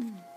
Mm.